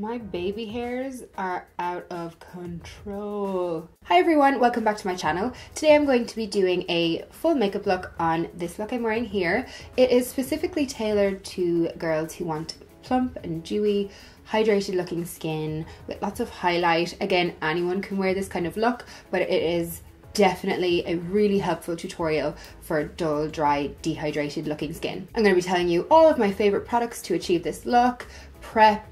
My baby hairs are out of control. Hi everyone, welcome back to my channel. Today I'm going to be doing a full makeup look on this look I'm wearing here. It is specifically tailored to girls who want plump and dewy, hydrated looking skin with lots of highlight. Again, anyone can wear this kind of look, but it is definitely a really helpful tutorial for dull, dry, dehydrated looking skin. I'm going to be telling you all of my favorite products to achieve this look, prep,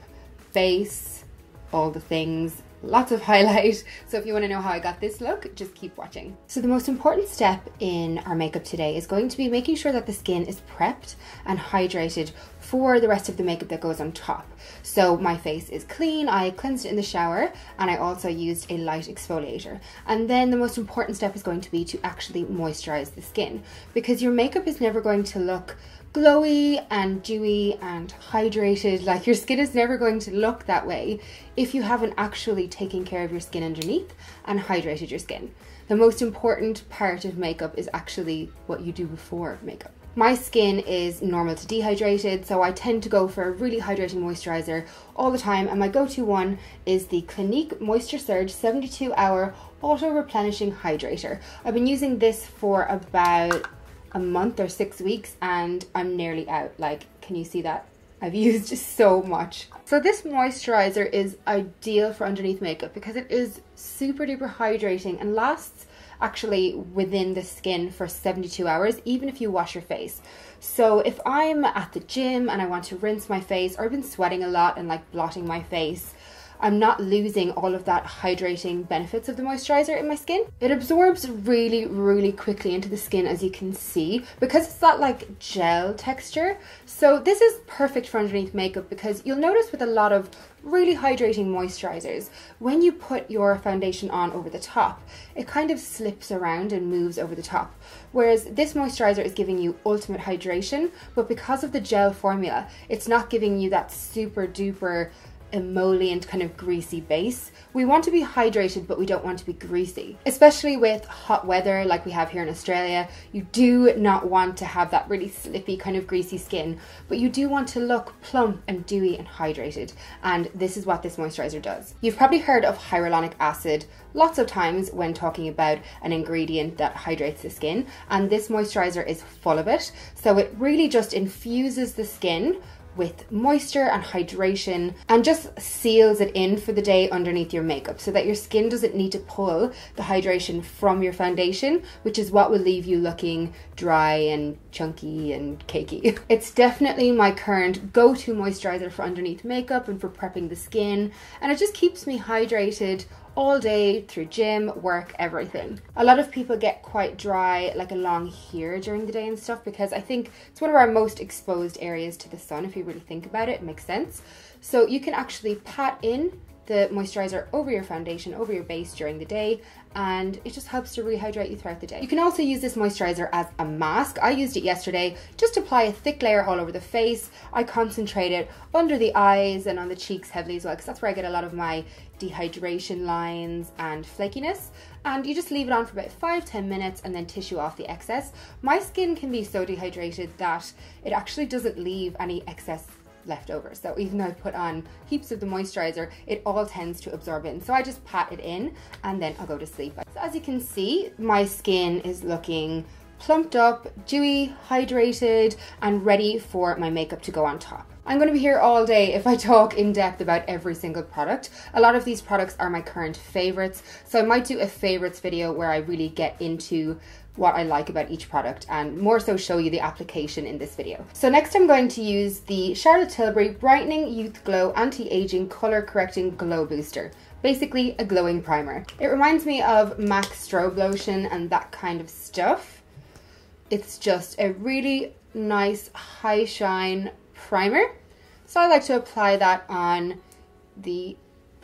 face, all the things, lots of highlight. So if you want to know how I got this look, just keep watching. So the most important step in our makeup today is going to be making sure that the skin is prepped and hydrated for the rest of the makeup that goes on top. So my face is clean, I cleansed it in the shower, and I also used a light exfoliator. And then the most important step is going to be to actually moisturize the skin because your makeup is never going to look glowy and dewy and hydrated. Like your skin is never going to look that way if you haven't actually taken care of your skin underneath and hydrated your skin. The most important part of makeup is actually what you do before makeup. My skin is normal to dehydrated, so I tend to go for a really hydrating moisturizer all the time. And my go to one is the Clinique Moisture Surge 72 Hour Auto Replenishing Hydrator. I've been using this for about a month or six weeks and I'm nearly out. Like, can you see that? I've used so much. So this moisturizer is ideal for underneath makeup because it is super duper hydrating and lasts actually within the skin for 72 hours, even if you wash your face. So if I'm at the gym and I want to rinse my face or I've been sweating a lot and like blotting my face, I'm not losing all of that hydrating benefits of the moisturizer in my skin. It absorbs really, really quickly into the skin as you can see because it's that like gel texture. So this is perfect for underneath makeup because you'll notice with a lot of really hydrating moisturizers, when you put your foundation on over the top, it kind of slips around and moves over the top. Whereas this moisturizer is giving you ultimate hydration, but because of the gel formula, it's not giving you that super duper emollient kind of greasy base. We want to be hydrated, but we don't want to be greasy. Especially with hot weather like we have here in Australia, you do not want to have that really slippy kind of greasy skin, but you do want to look plump and dewy and hydrated. And this is what this moisturizer does. You've probably heard of hyaluronic acid lots of times when talking about an ingredient that hydrates the skin, and this moisturizer is full of it. So it really just infuses the skin with moisture and hydration and just seals it in for the day underneath your makeup so that your skin doesn't need to pull the hydration from your foundation, which is what will leave you looking dry and chunky and cakey. It's definitely my current go-to moisturizer for underneath makeup and for prepping the skin and it just keeps me hydrated all day through gym, work, everything. A lot of people get quite dry, like along here during the day and stuff, because I think it's one of our most exposed areas to the sun. If you really think about it, it makes sense. So you can actually pat in the moisturizer over your foundation, over your base during the day, and it just helps to rehydrate you throughout the day. You can also use this moisturizer as a mask. I used it yesterday, just apply a thick layer all over the face. I concentrate it under the eyes and on the cheeks heavily as well, because that's where I get a lot of my dehydration lines and flakiness and you just leave it on for about 5-10 minutes and then tissue off the excess. My skin can be so dehydrated that it actually doesn't leave any excess left over. So even though I put on heaps of the moisturizer, it all tends to absorb in. So I just pat it in and then I'll go to sleep. So as you can see, my skin is looking plumped up, dewy, hydrated, and ready for my makeup to go on top. I'm going to be here all day if I talk in depth about every single product. A lot of these products are my current favorites, so I might do a favorites video where I really get into what I like about each product and more so show you the application in this video. So next I'm going to use the Charlotte Tilbury Brightening Youth Glow Anti-Aging Color Correcting Glow Booster. Basically a glowing primer. It reminds me of MAC strobe lotion and that kind of stuff. It's just a really nice high shine primer. So I like to apply that on the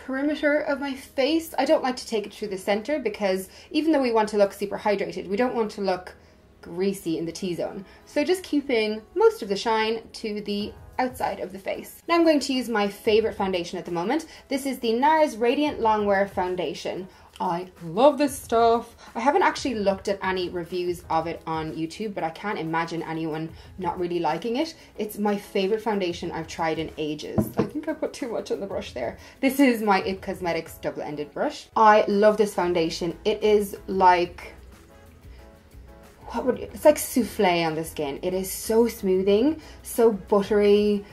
perimeter of my face. I don't like to take it through the center because even though we want to look super hydrated, we don't want to look greasy in the T-zone. So just keeping most of the shine to the outside of the face. Now I'm going to use my favorite foundation at the moment. This is the NARS Radiant Longwear Foundation. I love this stuff. I haven't actually looked at any reviews of it on YouTube, but I can't imagine anyone not really liking it. It's my favorite foundation I've tried in ages. I think I put too much on the brush there. This is my IT Cosmetics double-ended brush. I love this foundation. It is like what would it's like souffle on the skin. It is so smoothing, so buttery,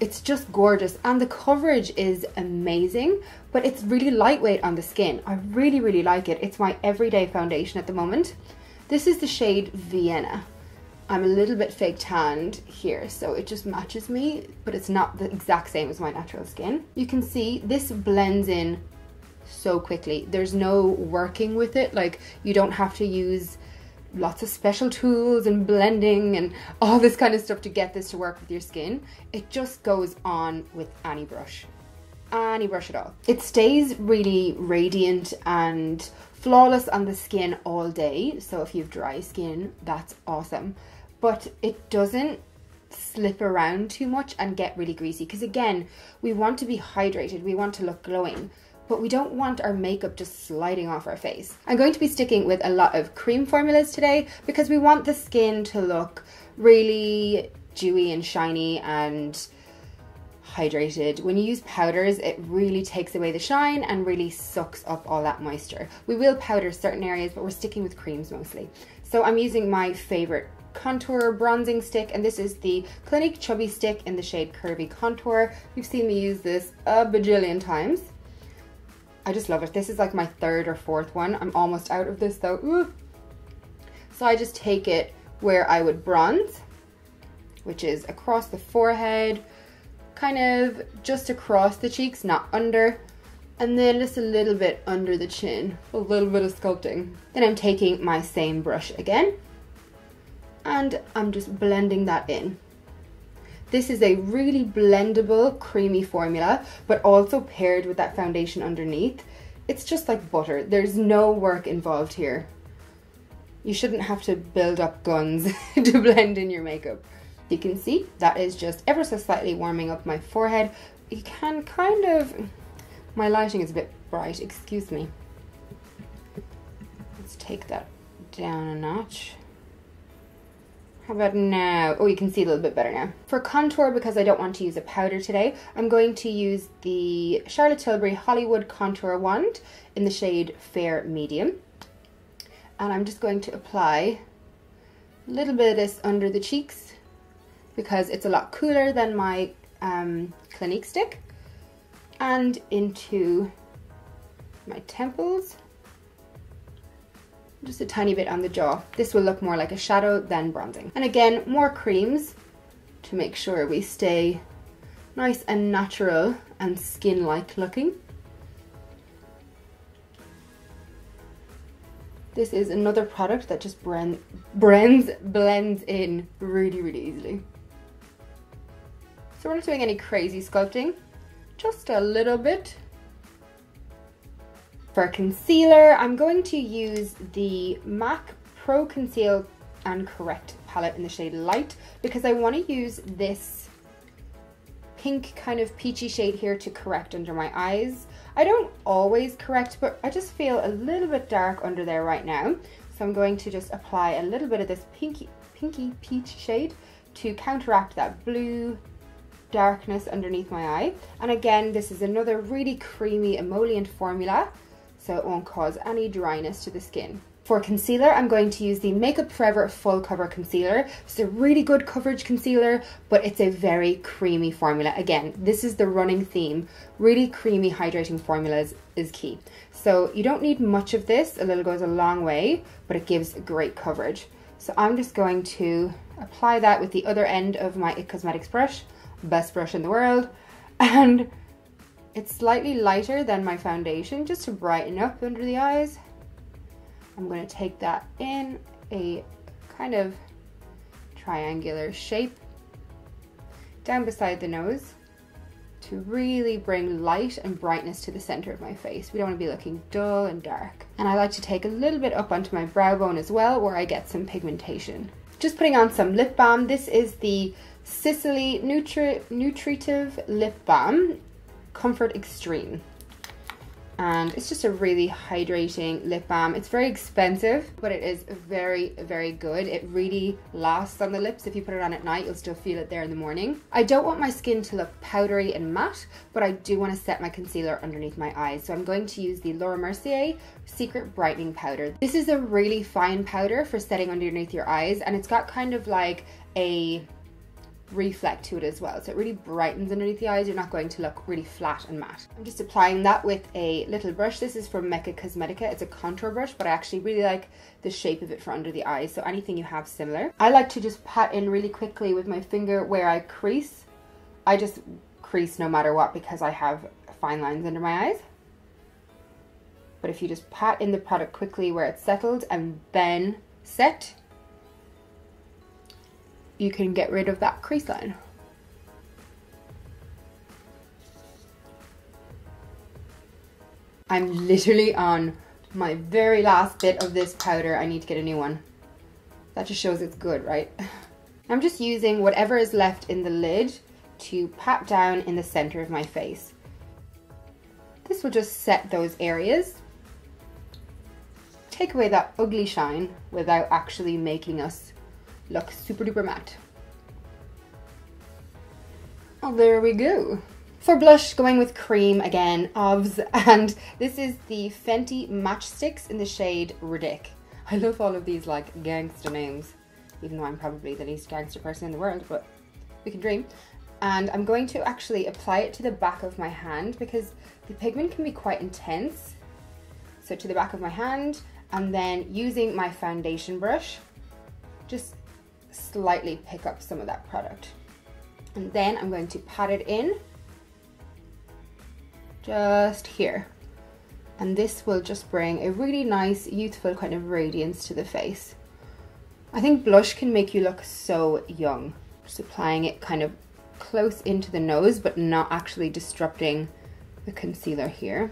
it's just gorgeous. And the coverage is amazing but it's really lightweight on the skin. I really really like it. It's my everyday foundation at the moment. This is the shade vienna. I'm a little bit fake tanned here so it just matches me but it's not the exact same as my natural skin. You can see this blends in so quickly. There's no working with it. Like you don't have to use lots of special tools and blending and all this kind of stuff to get this to work with your skin. It just goes on with any brush, any brush at all. It stays really radiant and flawless on the skin all day. So if you have dry skin, that's awesome. But it doesn't slip around too much and get really greasy because again, we want to be hydrated. We want to look glowing but we don't want our makeup just sliding off our face. I'm going to be sticking with a lot of cream formulas today because we want the skin to look really dewy and shiny and hydrated. When you use powders, it really takes away the shine and really sucks up all that moisture. We will powder certain areas, but we're sticking with creams mostly. So I'm using my favorite contour bronzing stick and this is the Clinique Chubby Stick in the shade Curvy Contour. You've seen me use this a bajillion times. I just love it. This is like my third or fourth one. I'm almost out of this though. Ooh. So I just take it where I would bronze, which is across the forehead, kind of just across the cheeks, not under. And then just a little bit under the chin, a little bit of sculpting. Then I'm taking my same brush again, and I'm just blending that in. This is a really blendable, creamy formula, but also paired with that foundation underneath. It's just like butter. There's no work involved here. You shouldn't have to build up guns to blend in your makeup. You can see that is just ever so slightly warming up my forehead. You can kind of, my lighting is a bit bright, excuse me. Let's take that down a notch. How about now? Oh, you can see a little bit better now. For contour, because I don't want to use a powder today, I'm going to use the Charlotte Tilbury Hollywood Contour Wand in the shade Fair Medium. And I'm just going to apply a little bit of this under the cheeks because it's a lot cooler than my um, Clinique stick. And into my temples just a tiny bit on the jaw. This will look more like a shadow than bronzing. And again, more creams to make sure we stay nice and natural and skin-like looking. This is another product that just blend, blends, blends in really, really easily. So we're not doing any crazy sculpting, just a little bit for concealer, I'm going to use the MAC Pro Conceal and Correct palette in the shade Light because I want to use this pink kind of peachy shade here to correct under my eyes. I don't always correct, but I just feel a little bit dark under there right now. So I'm going to just apply a little bit of this pinky, pinky peach shade to counteract that blue darkness underneath my eye. And again, this is another really creamy emollient formula so it won't cause any dryness to the skin. For concealer, I'm going to use the Makeup Forever Full Cover Concealer. It's a really good coverage concealer, but it's a very creamy formula. Again, this is the running theme. Really creamy hydrating formulas is key. So you don't need much of this. A little goes a long way, but it gives great coverage. So I'm just going to apply that with the other end of my IT Cosmetics brush, best brush in the world, and it's slightly lighter than my foundation just to brighten up under the eyes. I'm going to take that in a kind of triangular shape down beside the nose to really bring light and brightness to the center of my face. We don't want to be looking dull and dark. And I like to take a little bit up onto my brow bone as well where I get some pigmentation. Just putting on some lip balm. This is the Sisley Nutri Nutritive Lip Balm Comfort Extreme. and it's just a really hydrating lip balm. It's very expensive, but it is very, very good. It really lasts on the lips. If you put it on at night, you'll still feel it there in the morning. I don't want my skin to look powdery and matte, but I do want to set my concealer underneath my eyes. So I'm going to use the Laura Mercier Secret Brightening Powder. This is a really fine powder for setting underneath your eyes, and it's got kind of like a reflect to it as well. So it really brightens underneath the eyes. You're not going to look really flat and matte. I'm just applying that with a little brush. This is from Mecca Cosmetica. It's a contour brush, but I actually really like the shape of it for under the eyes. So anything you have similar. I like to just pat in really quickly with my finger where I crease. I just crease no matter what because I have fine lines under my eyes. But if you just pat in the product quickly where it's settled and then set, you can get rid of that crease line. I'm literally on my very last bit of this powder. I need to get a new one. That just shows it's good, right? I'm just using whatever is left in the lid to pat down in the center of my face. This will just set those areas. Take away that ugly shine without actually making us look super duper matte. Oh, there we go. For blush, going with cream again, OBS, and this is the Fenty Match Stix in the shade Ridic. I love all of these like gangster names, even though I'm probably the least gangster person in the world, but we can dream. And I'm going to actually apply it to the back of my hand because the pigment can be quite intense. So to the back of my hand, and then using my foundation brush, just slightly pick up some of that product. And then I'm going to pat it in just here. And this will just bring a really nice, youthful kind of radiance to the face. I think blush can make you look so young. Just applying it kind of close into the nose, but not actually disrupting the concealer here.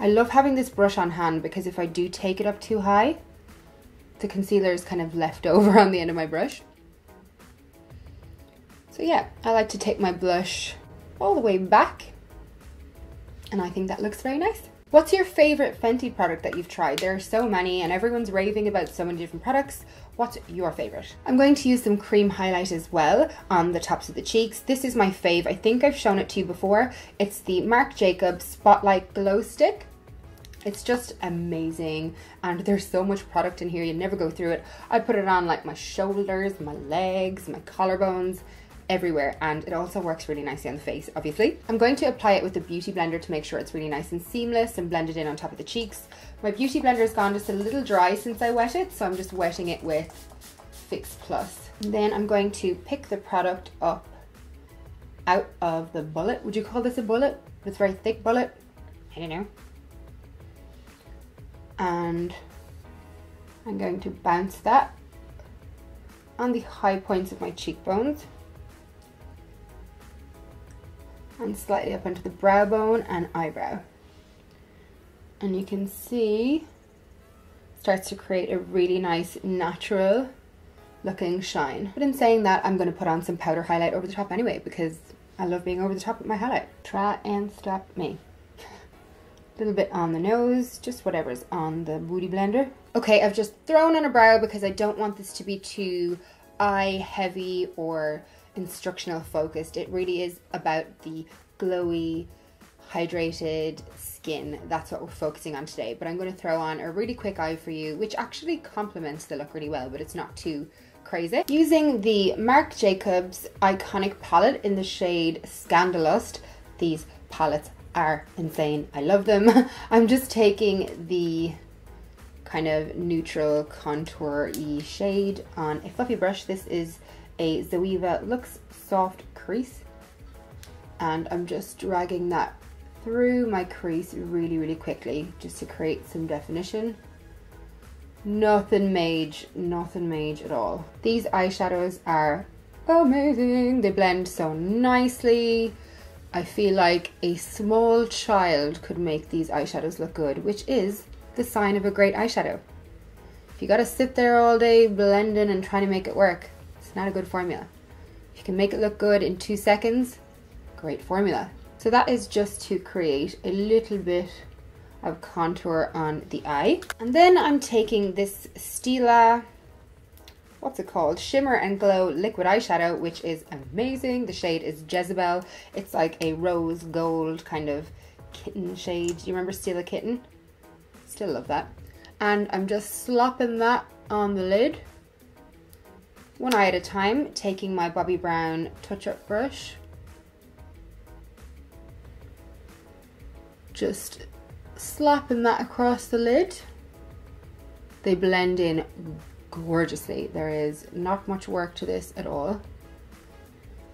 I love having this brush on hand because if I do take it up too high, the concealer is kind of left over on the end of my brush. So yeah, I like to take my blush all the way back and I think that looks very nice. What's your favorite Fenty product that you've tried? There are so many and everyone's raving about so many different products. What's your favorite? I'm going to use some cream highlight as well on the tops of the cheeks. This is my fave. I think I've shown it to you before. It's the Marc Jacobs Spotlight Glow Stick. It's just amazing and there's so much product in here you never go through it. I put it on like my shoulders, my legs, my collarbones, everywhere and it also works really nicely on the face obviously. I'm going to apply it with a beauty blender to make sure it's really nice and seamless and blended in on top of the cheeks. My beauty blender has gone just a little dry since I wet it so I'm just wetting it with Fix Plus. Then I'm going to pick the product up out of the bullet. Would you call this a bullet? It's very thick bullet. I don't know and I'm going to bounce that on the high points of my cheekbones and slightly up into the brow bone and eyebrow. And you can see starts to create a really nice natural looking shine. But in saying that, I'm going to put on some powder highlight over the top anyway because I love being over the top with my highlight. Try and stop me little bit on the nose, just whatever's on the Beauty Blender. Okay, I've just thrown on a brow because I don't want this to be too eye heavy or instructional focused. It really is about the glowy, hydrated skin. That's what we're focusing on today. But I'm going to throw on a really quick eye for you, which actually complements the look really well, but it's not too crazy. Using the Marc Jacobs Iconic palette in the shade Scandalust. These palettes are insane. I love them. I'm just taking the kind of neutral contour-y shade on a fluffy brush. This is a Zoeva Luxe Soft Crease. And I'm just dragging that through my crease really, really quickly just to create some definition. Nothing mage, nothing mage at all. These eyeshadows are amazing. They blend so nicely. I feel like a small child could make these eyeshadows look good, which is the sign of a great eyeshadow. If you gotta sit there all day blending and trying to make it work, it's not a good formula. If you can make it look good in two seconds, great formula. So that is just to create a little bit of contour on the eye. And then I'm taking this Stila, what's it called? Shimmer and Glow Liquid Eyeshadow, which is amazing. The shade is Jezebel. It's like a rose gold kind of kitten shade. Do you remember Stila Kitten? Still love that. And I'm just slopping that on the lid. One eye at a time, taking my Bobbi Brown touch-up brush. Just slapping that across the lid. They blend in gorgeously. There is not much work to this at all.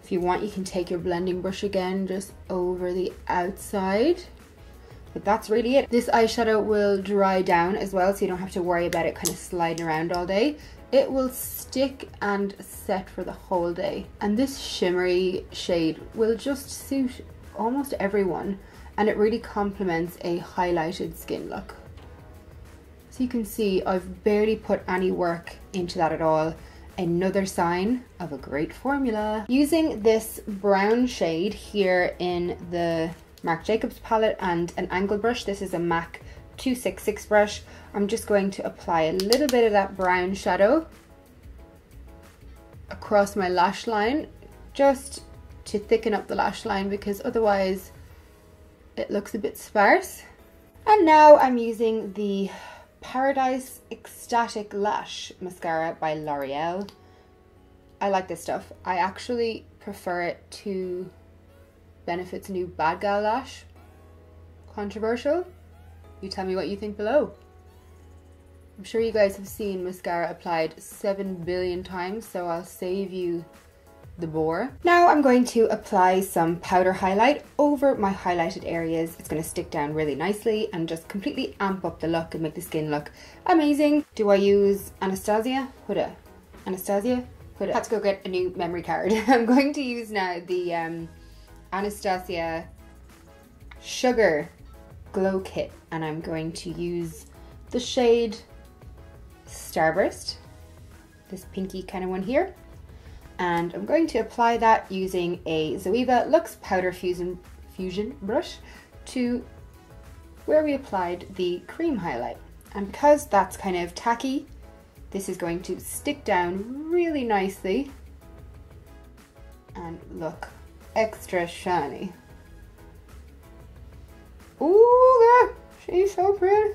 If you want, you can take your blending brush again just over the outside. But that's really it. This eyeshadow will dry down as well, so you don't have to worry about it kind of sliding around all day. It will stick and set for the whole day. And this shimmery shade will just suit almost everyone and it really complements a highlighted skin look. So you can see I've barely put any work into that at all. Another sign of a great formula. Using this brown shade here in the Marc Jacobs palette and an angle brush, this is a MAC 266 brush, I'm just going to apply a little bit of that brown shadow across my lash line just to thicken up the lash line because otherwise it looks a bit sparse. And now I'm using the Paradise Extatic Lash Mascara by L'Oreal. I like this stuff. I actually prefer it to Benefit's new Bad Gal Lash. Controversial? You tell me what you think below. I'm sure you guys have seen mascara applied 7 billion times, so I'll save you the bore. Now I'm going to apply some powder highlight over my highlighted areas. It's going to stick down really nicely and just completely amp up the look and make the skin look amazing. Do I use Anastasia? Huda. Anastasia? Huda. Had to go get a new memory card. I'm going to use now the um, Anastasia Sugar Glow Kit and I'm going to use the shade Starburst, this pinky kind of one here and I'm going to apply that using a Zoeva Luxe Powder Fusion, Fusion brush to where we applied the cream highlight. And because that's kind of tacky, this is going to stick down really nicely and look extra shiny. Ooh, she's so pretty.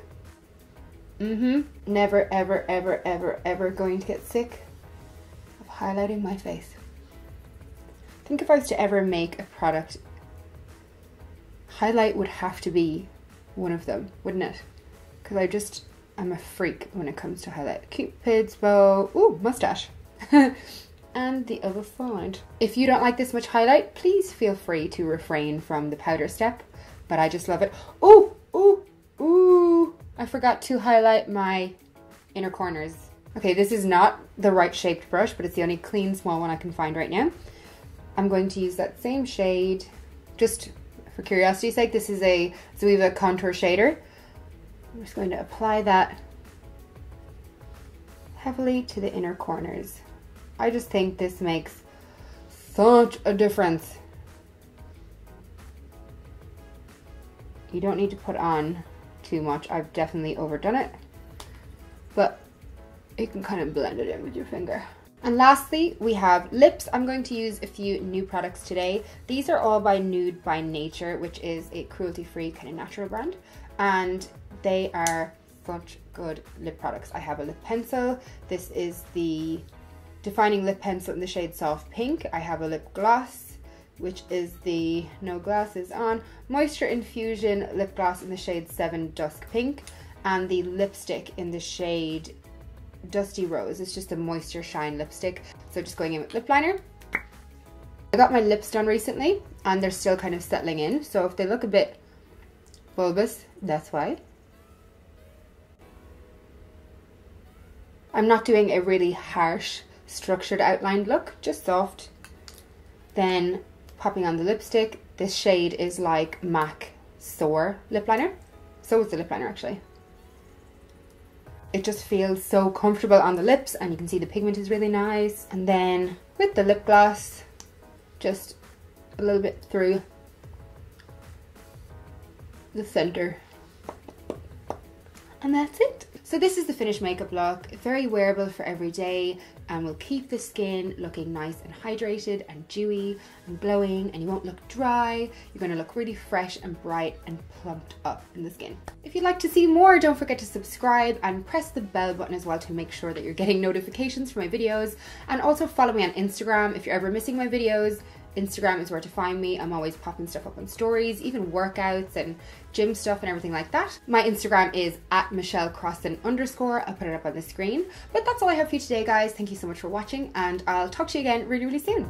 Mm-hmm. Never, ever, ever, ever, ever going to get sick highlighting my face. I think if I was to ever make a product, highlight would have to be one of them, wouldn't it? Because I just, I'm a freak when it comes to highlight. Cupid's bow, ooh, mustache. and the other side. If you don't like this much highlight, please feel free to refrain from the powder step, but I just love it. Oh, oh, ooh, I forgot to highlight my inner corners Okay, this is not the right shaped brush, but it's the only clean small one I can find right now. I'm going to use that same shade, just for curiosity's sake, this is a Zoeva contour shader. I'm just going to apply that heavily to the inner corners. I just think this makes such a difference. You don't need to put on too much. I've definitely overdone it. But you can kind of blend it in with your finger. And lastly, we have lips. I'm going to use a few new products today. These are all by Nude by Nature, which is a cruelty-free kind of natural brand. And they are such good lip products. I have a lip pencil. This is the Defining Lip Pencil in the shade Soft Pink. I have a lip gloss, which is the No Glasses On Moisture Infusion Lip Gloss in the shade 7 Dusk Pink. And the lipstick in the shade Dusty Rose. It's just a moisture shine lipstick. So just going in with lip liner. I got my lips done recently and they're still kind of settling in. So if they look a bit bulbous, that's why. I'm not doing a really harsh structured outlined look, just soft. Then popping on the lipstick. This shade is like MAC Soar lip liner. So is the lip liner actually it just feels so comfortable on the lips and you can see the pigment is really nice. And then with the lip gloss, just a little bit through the center And that's it. So this is the finished makeup look, very wearable for every day and will keep the skin looking nice and hydrated and dewy and glowing and you won't look dry. You're gonna look really fresh and bright and plumped up in the skin. If you'd like to see more, don't forget to subscribe and press the bell button as well to make sure that you're getting notifications for my videos and also follow me on Instagram if you're ever missing my videos Instagram is where to find me. I'm always popping stuff up on stories, even workouts and gym stuff and everything like that. My Instagram is at Michelle Crossan underscore. I'll put it up on the screen. But that's all I have for you today, guys. Thank you so much for watching, and I'll talk to you again really, really soon.